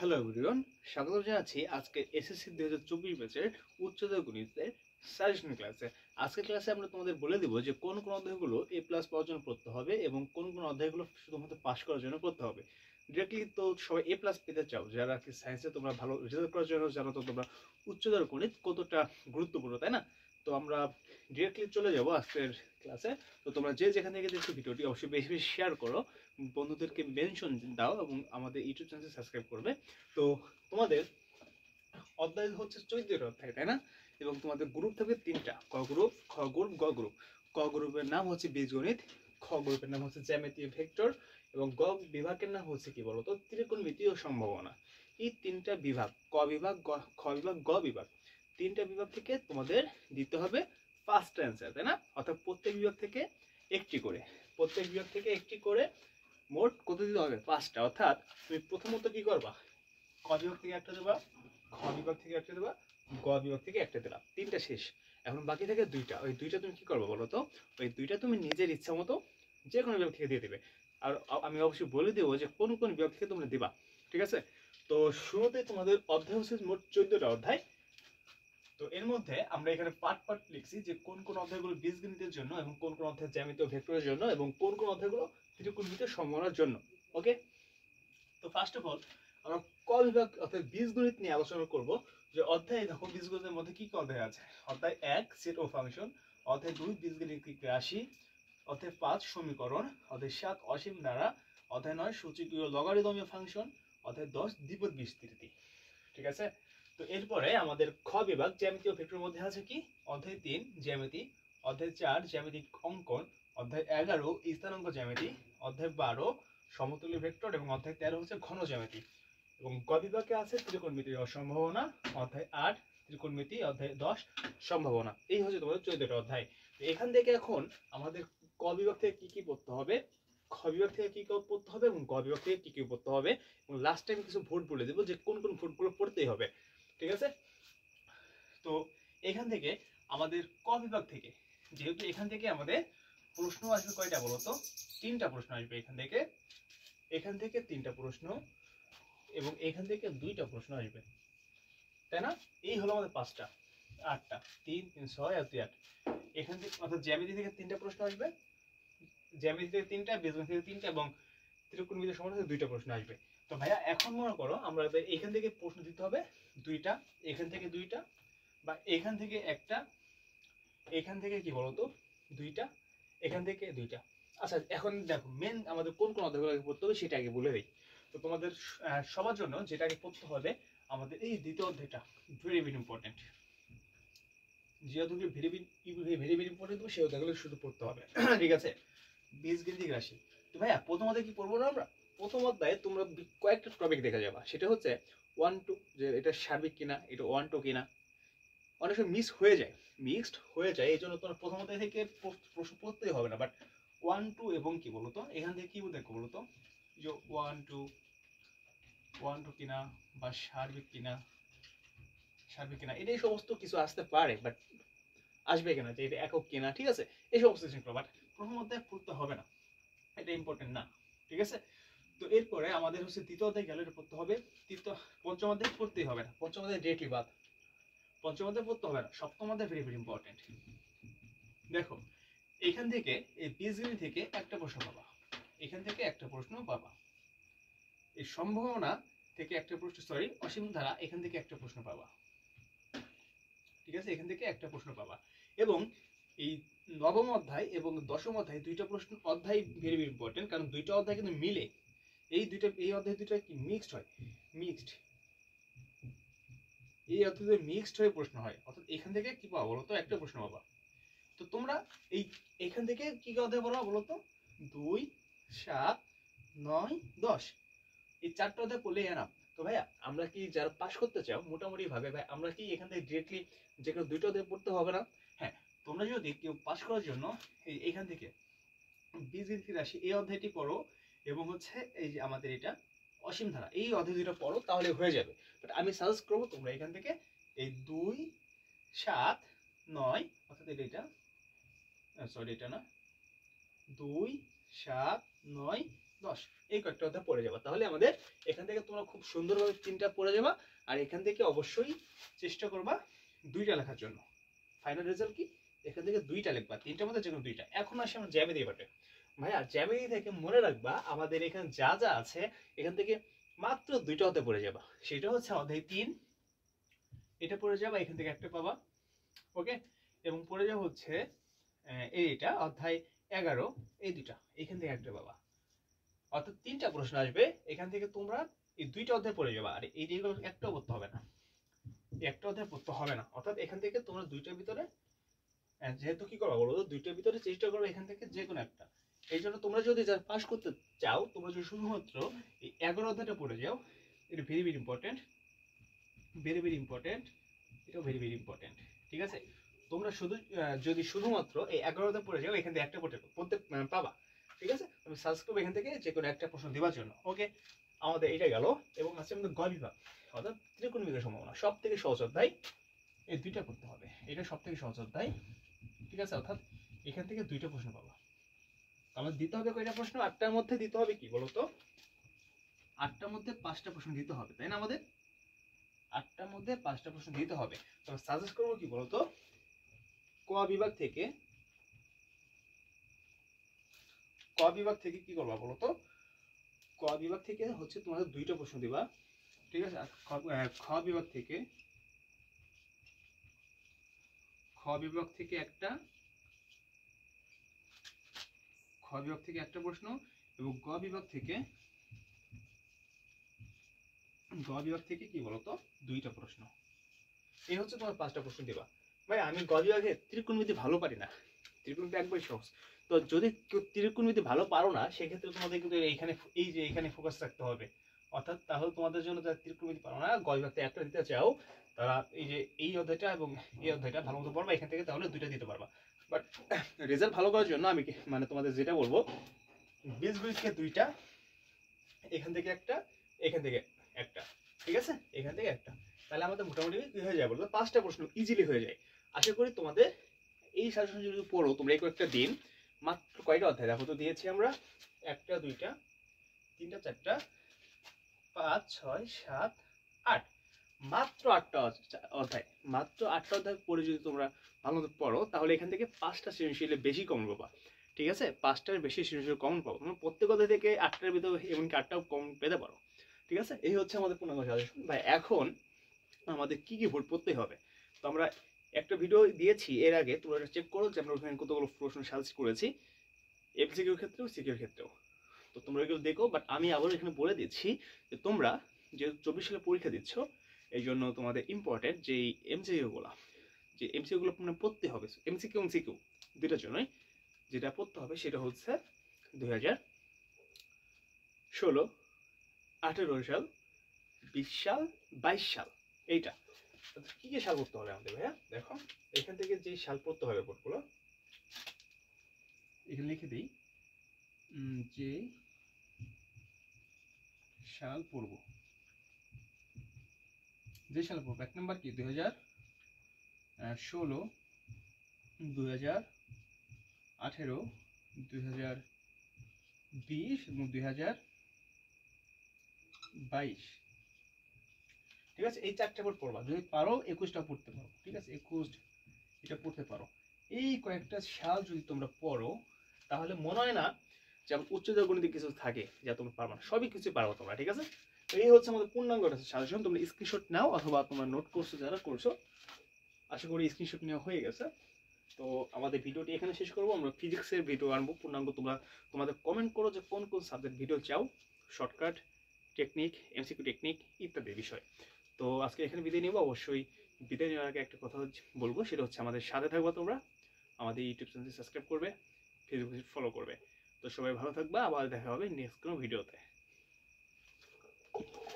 Hello everyone স্বাগত জানাচ্ছি আজকে এসএসসি দুই হাজার চব্বিশ ব্যাচের উচ্চতর গণিতের সাজেশন ক্লাসে আজকের ক্লাসে আমরা তোমাদের বলে দিব যে কোন কোন অধ্যায়গুলো এ প্লাস পাওয়ার জন্য পড়তে হবে এবং কোন কোন অধ্যায়গুলো শুধুমাত্র পাশ করার জন্য পড়তে হবে। ডিরেক্টলি তো সবাই এ প্লাস পেতে চাও, যারা কি সায়েন্সে তোমরা ভালো রেজাল্ট করার জন্য জানো তো তোমরা উচ্চতর গণিত কতটা গুরুত্বপূর্ণ, তাই না? তো আমরা ডিরেক্টলি চলে যাব আজকের ক্লাসে তো তোমরা যে যেখান থেকে দেখছ ভিডিওটি অবশ্যই বেশি বেশি শেয়ার করো। বন্ধুদেরকে মেনশন দাও এবং আমাদের ইউটিউব চ্যানেল সাবস্ক্রাইব করবে। তো তোমাদের অধ্যায় হচ্ছে চৈত্রের অধ্যায়, তাই না? এবং তোমাদের গ্রুপ থাকবে তিনটা। ক গ্রুপ খ গ্রুপ গ গ্রুপ ক গ্রুপের নাম হচ্ছে বীজগণিত, খ গ্রুপের নাম হচ্ছে জ্যামিতি ভেক্টর, এবং গ বিভাগের নাম হচ্ছে কি বলতো? ত্রিকোণমিতি ও সম্ভাবনা। এই তিনটা বিভাগ, ক বিভাগ, গ, খ বিভাগ, গ বিভাগ, তিনটা বিভাগ থেকে তোমাদের দিতে হবে ফার্স্ট অ্যান্সার তাই না? অর্থাৎ প্রত্যেক বিভাগ থেকে একটি করে। প্রত্যেক বিভাগ থেকে একটি করে মোট কত দিতে হবে? পাঁচটা, অর্থাৎ তুমি প্রথমত কি করবা? ক থেকে একটা দেবা, খ বিভাগ থেকে একটা দেবা, গ বিভাগ থেকে একটা দিলাম তিনটা শেষ। এখন বাকি থাকে দুইটা। ওই দুইটা তুমি কি করবে বলো তো? ওই দুইটা তুমি নিজের ইচ্ছা মতো যে কোনো বিভাগ থেকে দিয়ে দেবে। আর আমি অবশ্যই বলে দেবো যে কোন কোন বিভাগ থেকে তোমরা দিবা। ঠিক আছে? তো শুরুতে তোমাদের অধ্যায় হচ্ছে মোট চোদ্দটা অধ্যায়। তো এর মধ্যে আমরা এখানে পার্ট পার্ট লিখছি যে কোন কোন অধ্যায়গুলো বীজগণিতের জন্য এবং কোন কোন অধ্যায় জ্যামিতি ও ভেক্টরের জন্য এবং কোন কোন অধ্যায়গুলো ত্রিকোণমিতির সম্ভাবনার জন্য ওকে তো ফার্স্ট অফ অল আমরা ক বিভাগ অর্থাৎ বীজগণিত নিয়ে আলোচনা করব, যে অধ্যায় দেখো বীজগণিতের মধ্যে কি অধ্যায় আছে। অধ্যায় এক সেট ও ফাংশন অধ্যায় দুই, বীজগণিত রাশি, অধ্যায় পাঁচ, সমীকরণ, অধ্যায় সাত, অসীম দ্বারা অধ্যায় নয়, সূচকীয় লগারিদমীয় ফাংশন অধ্যায় দশ, দ্বিপদ বিস্তৃতি, ঠিক আছে? তো এরপরে আমাদের খ বিভাগ জ্যামিতি ও ভেক্টরের মধ্যে আছে কি? অধ্যায় তিন, জ্যামিতি, অধ্যায় চার, জ্যামিতিক অঙ্কন, অধ্যায় এগারো, স্থানাঙ্ক জ্যামিতি অধ্যায় বারো, সমতুল্য ভেক্টর এবং অধ্যায় তেরো হচ্ছে ঘন জ্যামিতি এবং গ বিভাগে আছে ত্রিকোণমিতির সম্ভাবনা, অধ্যায় আট, ত্রিকোণমিতি, অধ্যায় দশ, সম্ভাবনা। এই হচ্ছে তোমাদের চোদ্দটা অধ্যায়। তো এখান থেকে এখন আমাদের ক বিভাগ থেকে কি কি পড়তে হবে, খ বিভাগ থেকে কি কি পড়তে হবে এবং গ বিভাগ থেকে কি কি পড়তে হবে, এবং লাস্ট টাইম কিছু ভোট বলে দেবো যে কোন কোন ভোটগুলো পড়তেই হবে। ঠিক আছে? তো এখান থেকে আমাদের ক বিভাগ থেকে, যেহেতু এখান থেকে আমাদের প্রশ্ন আসবে কয়টা বলো তো? তিনটা প্রশ্ন আসবে এখান থেকে। এখান থেকে তিনটা প্রশ্ন এবং এখান থেকে দুইটা প্রশ্ন আসবে। তাই না? এই হলো আমাদের পাঁচটা, আটটা, তিন তিন, ছয় আর দুই, আট। এখান থেকে অর্থাৎ জ্যামিতি থেকে তিনটা প্রশ্ন আসবে। জ্যামিতি থেকে তিনটা বীজগণিত থেকে তিনটা এবং ত্রিকোণমিতির সমাধান থেকে দুইটা প্রশ্ন আসবে। তো ভাইয়া, এখন মনে করো আমরা এখান থেকে প্রশ্ন দিতে হবে দুইটা, এখান থেকে দুইটা বা এখান থেকে একটা। এখান থেকে কি বলতো? দুইটা এখান থেকে দুইটা। আচ্ছা এখন দেখো মেন আমাদের কোন কোন অধ্যায়গুলো পড়তে হবে সেটা আগে বলে দিই। তো তোমাদের সবার জন্য যেটা আগে পড়তে হবে, আমাদের এই দ্বিতীয় অধ্যায়টা ভেরি ভেরি ইম্পর্টেন্ট যে অধ্যায়গুলো very very very very important সেই অধ্যায়গুলো শুধু পড়তে হবে। ঠিক আছে? বীজগণিতিক রাশি। তো ভাইয়া, প্রথম অধ্যায় কি পড়ব না আমরা? প্রথম অধ্যায়ে তোমরা কয়েকটা টপিক দেখা যাবা। সেটা হচ্ছে ওয়ান টু যে এটা সার্বিক কিনা, এটা ওয়ান টু কিনা। অনেক সময় মিস হয়ে যায় মিক্সড হয়ে যায় এই জন্য তোমার প্রথম অধ্যায় থেকে প্রশ্ন পড়তেই হবে না বাট ওয়ান টু এবং কি বলতো? এখান থেকে কি দেখো বলতো? যে ওয়ান টু ওয়ান টু কিনা বা সার্বিক কিনা সার্বিক কিনা, এটাই সমস্ত কিছু আসতে পারে বাট আসবে কিনা, যে এটা একক কিনা, ঠিক আছে? এই সমস্ত বাট প্রথম অধ্যায় পড়তে হবে না, এটা ইম্পর্টেন্ট না, ঠিক আছে? তো এরপরে আমাদের হচ্ছে তৃতীয় অধ্যায় গেলে, এটা পড়তে হবে, তৃতীয়, পঞ্চম অধ্যায় পড়তেই হবে না, পঞ্চম অধ্যায় বাদ। পঞ্চম অধ্যায় পড়তে হবে না সপ্তম অধ্যায় ভেরি ভেরি ইম্পর্টেন্ট দেখো, এখান থেকে, এই বীজগণিত থেকে একটা প্রশ্ন পাবা। এখান থেকে একটা প্রশ্ন পাবা। এই সম্ভাবনা থেকে একটা প্রশ্ন সরি অসীম ধারা, এখান থেকে একটা প্রশ্ন পাবা। ঠিক আছে? এখান থেকে একটা প্রশ্ন পাবা। এবং এই নবম অধ্যায় এবং দশম অধ্যায় দুইটা প্রশ্ন, অধ্যায় ভেরি ভেরি ইম্পর্টেন্ট কারণ দুইটা অধ্যায় কিন্তু মিলে। এই দুইটা, এই অধ্যায় দুইটা কি মিক্সড হয়? মিক্সড এই অধ্যায়ে মিক্সড হয়ে প্রশ্ন হয়। অর্থাৎ এখান থেকে কি পাবো বলো তো একটা প্রশ্ন পাবা। তো তোমরা এই, এখান থেকে কি অধ্যায় বলো তো দুই, সাত, নয়, দশ। এই চারটা অধ্যায় পড়লে এনাফ তো ভাইয়া, আমরা কি যারা পাশ করতে চাও, মোটামুটি ভাবে, ভাই, আমরা কি এখান থেকে ডিরেক্টলি যে কোনো দুইটা অধ্যায় পড়তে হবে না? হ্যাঁ তোমরা যদি কেউ পাশ করার জন্য এখান থেকে বীজগণিত রাশি এই অধ্যায়টি পড়ো এবং হচ্ছে এই যে আমাদের এটা অসীম ধারা, এই অধ্যায় পড়ো, তাহলে হয়ে যাবে। বাট আমি সাজেস্ট করব তোমরা এখান থেকে এই দুই, সাত, নয়, অর্থাৎ এটা এটা সরি এটা না, দুই, সাত, নয়, দশ, এই কয়েকটা অধ্যায় পড়ে যাবা। তাহলে আমাদের এখান থেকে তোমরা খুব সুন্দরভাবে তিনটা পড়ে যাবা, আর এখান থেকে অবশ্যই চেষ্টা করবা দুইটা লেখার জন্য। ফাইনাল রেজাল্ট কি? এখান থেকে দুইটা লিখবা, তিনটার মধ্যে যে কোনো দুইটা। এখন আসে আমরা জ্যামিতি পাটে ভাইয়া, জ্যামিতি থেকে মনে রাখবা, আমাদের এখানে যা যা আছে, এখান থেকে মাত্র দুইটা হতে পড়ে যাবা। সেটা হচ্ছে অধ্যায় তিন, এটা পড়ে যাবা, এখান থেকে একটা পাবা, ওকে? এবং পড়ে যাওয়া হচ্ছে এইটা অধ্যায় এগারো, এই দুইটা, এখান থেকে একটা পাবা। অর্থাৎ তিনটা প্রশ্ন আসবে, এখান থেকে তোমরা এই দুইটা অধ্যায় পড়ে যাবা, আর এই যেগুলো একটাও পড়তে হবে না, একটা অধ্যায় পড়তে হবে না। অর্থাৎ এখান থেকে তোমরা দুইটার ভিতরে যেহেতু কি করবা বলো দুইটার ভিতরে চেষ্টা করবে এখান থেকে যে কোনো একটা। এই জন্য তোমরা যদি যা পাস করতে চাও, তোমরা যদি শুধুমাত্র এই এগারো অধ্যায়টা পড়ে যাও, এটা very very important very very important এটাও ভেরি ভেরি ইম্পর্টেন্ট ঠিক আছে? তোমরা শুধু যদি শুধুমাত্র এই এগারোটা পড়ে যাও, এখান থেকে একটা পড়তে পড়তে পাবা, ঠিক আছে? আমি সার্চ করব এখান থেকে যে কোনো একটা প্রশ্ন দেওয়ার জন্য ওকে আমাদের এটা গেল, এবং আছে আমাদের গ বিভাগ, অর্থাৎ ত্রিকোণমিতির সম্ভাবনা সব থেকে সহজ অধ্যায়, এই দুইটা করতে হবে, এটা সব থেকে সহজ অধ্যায়, ঠিক আছে? অর্থাৎ এখান থেকে দুইটা প্রশ্ন পাবা। আমাদের দিতে হবে কয়টা প্রশ্ন? আটটার মধ্যে দিতে হবে কি বলতো? আটটার মধ্যে পাঁচটা প্রশ্ন দিতে হবে, তাই না আমাদের? আটটার মধ্যে পাঁচটা প্রশ্ন দিতে হবে। তবে সাজেস্ট করব কি বলতো? ক বিভাগ থেকে ক বিভাগ থেকে কি করবা বলতো? ক বিভাগ থেকে হচ্ছে তোমাদের দুইটা প্রশ্ন দিবা, ঠিক আছে? খ বিভাগ থেকে, খ বিভাগ থেকে একটা খ বিভাগ থেকে একটা প্রশ্ন এবং গ বিভাগ থেকে, গ বিভাগ থেকে কি বলতো? দুইটা প্রশ্ন। এই হচ্ছে তোমার পাঁচটা প্রশ্ন দিবা। ভাই, আমি গ বিভাগে ত্রিকোণমিতি ভালো পারি না। ত্রিকোণমিতি একবারই সহজ। তো যদি কেউ ত্রিকোণমিতি ভালো পারো না, সেক্ষেত্রে তোমাদের কিন্তু এইখানে এই যে এখানে ফোকাস রাখতে হবে। অর্থাৎ তাহলে তোমাদের জন্য যারা ত্রিকোণমিতি পারো না, গ বিভাগ থেকে একটা দিতে চাও, তারা এই যে এই অধ্যায়টা এবং এই অধ্যায়টা ভালো মতো পড়বা, এখান থেকে তাহলে দুইটা দিতে পারবা। বাট রেজাল্ট ভালো করার জন্য আমি মানে তোমাদের যেটা বলব বীজগণিতকে দুইটা, এখান থেকে একটা, এখান থেকে একটা, ঠিক আছে? এখান থেকে একটা। তাহলে আমাদের মোটামুটি কি হয়ে যায় বলতো পাঁচটা প্রশ্ন ইজিলি হয়ে যায়। আশা করি তোমাদের এই সাজেশন যদি পড়ো, তোমরা এই কয়েকটা দিন, মাত্র কয়টা অধ্যায়? দেখো তো দিয়েছি আমরা, একটা, দুইটা, তিনটা, চারটা, পাঁচ, ছয়, সাত, আট। মাত্র আটটা অধ্যায়- মাত্র আটটা অধ্যায় পড়ে যদি তোমরা ভালো মতো পড়ো, তাহলে এখান থেকে পাঁচটা সৃজনশীলে বেশি কমন পাবা। ঠিক আছে? পাঁচটার বেশি সৃজনশীল কমন পাবো। মানে প্রত্যেক অধ্যায় থেকে আটটার ভিতরে এমনকি আটটাও কমন পেতে পারো। ঠিক আছে? এই হচ্ছে আমাদের পূর্ণাঙ্গ সাজেশন ভাই, এখন আমাদের কি কি ভোট পড়তে হবে? তো আমরা একটা ভিডিও দিয়েছি, এর আগে তোমরা চেক করো যে আমরা ওখানে কতগুলো প্রশ্ন সাজেস্ট করেছি। এমসিকিউর ক্ষেত্রেও সিকিউর ক্ষেত্রেও। তো তোমরা এগুলো দেখো বাট আমি আবার এখানে বলে দিচ্ছি যে তোমরা যে চব্বিশ সালে পরীক্ষা দিচ্ছ এই জন্য তোমাদের ইম্পর্টেন্ট যে এমসিকিউগুলো যে এমসিকিউগুলো মানে পড়তে হবে। এমসিকিউ এমসিকিউ দুটার জন্যই যেটা পড়তে হবে সেটা হচ্ছে দুই হাজার ষোলো, আঠেরো সাল, বিশ সাল, বাইশ সাল, এইটা। তো কি কি সাল পড়তে হবে আমাদের ভাইয়া? দেখো, এখান থেকে যে সাল পড়তে হবে বোর্ডগুলো এখানে লিখে দিই যে সাল পড়ব। যে সাল এক নম্বর কি? দুই হাজার ষোলো দুই হাজার আঠেরো দুই হাজার বিশ এবং দুই হাজার বাইশ। ঠিক আছে? এই চারটে বোর্ড পড়বা। যদি পারো একুশটা পড়তে পারো। ঠিক আছে? একুশ, এটা পড়তে পারো। এই কয়েকটা সাল যদি তোমরা পড়ো, তাহলে মনে হয় না যে উচ্চতর গণিতে কিছু থাকে যা তোমরা পারবা না। সবই কিছু পারব তোমরা, ঠিক আছে? এই হচ্ছে আমাদের পূর্ণাঙ্গ সাজেশন তোমরা স্ক্রিনশট নাও অথবা তোমরা নোট করছ, যারা করছ, আশা করি স্ক্রিনশট নেওয়া হয়ে গেছে। তো আমাদের ভিডিওটি এখানে শেষ করব, আমরা ফিজিক্সের ভিডিও আনব। পূর্ণাঙ্গ তোমরা তোমাদের কমেন্ট করো যে কোন কোন সাবজেক্ট ভিডিও চাও শর্টকাট টেকনিক এমসিকিউ টেকনিক ইত্যাদি বিষয়। তো আজকে এখানে বিদায় নেব। অবশ্যই বিদায় নেওয়ার আগে একটা কথা বলব, সেটা হচ্ছে আমাদের সাথে থাকবা তোমরা, আমাদের ইউটিউব চ্যানেলটি সাবস্ক্রাইব করবে ফেসবুক ফলো করবে। তো সবাই ভালো থাকবা, আবার দেখা হবে নেক্সট কোনো ভিডিওতে Thank you.